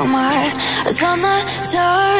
Got my eyes on the target.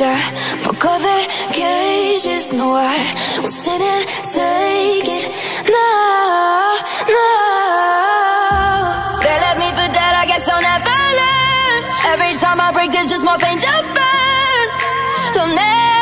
I broke all their cages No, I won't sit and take it No, no They left me for dead, I guess I'll never learn. Every time I break, there's just more pain to burn. Never, never,